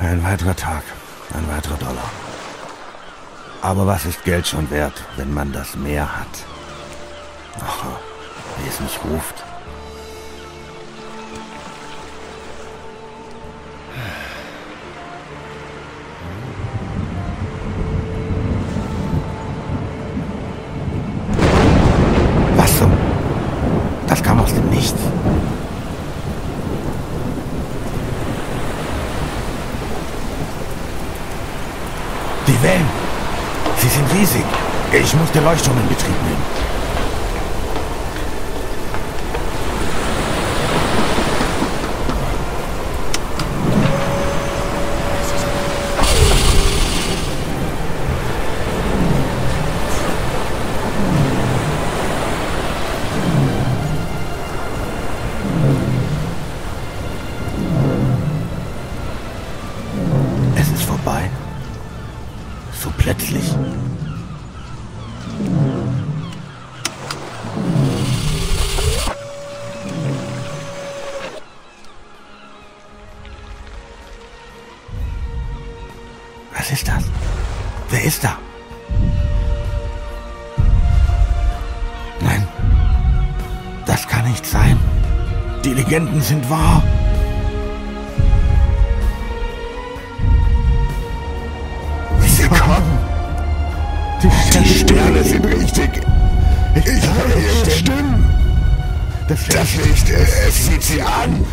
Ein weiterer Tag, ein weiterer Dollar. Aber was ist Geld schon wert, wenn man das Meer hat? Ach, wie es mich ruft. Was zum... Das kam aus dem Nichts. Die Wellen. Sie sind riesig. Ich muss die Leuchtturm in Betrieb nehmen. Plötzlich. Was ist das? Wer ist da? Nein, das kann nicht sein. Die Legenden sind wahr. Die Die Sterne sind richtig. Ich höre ihre Stimmen. Das Das Licht, äh, es zieht sie an.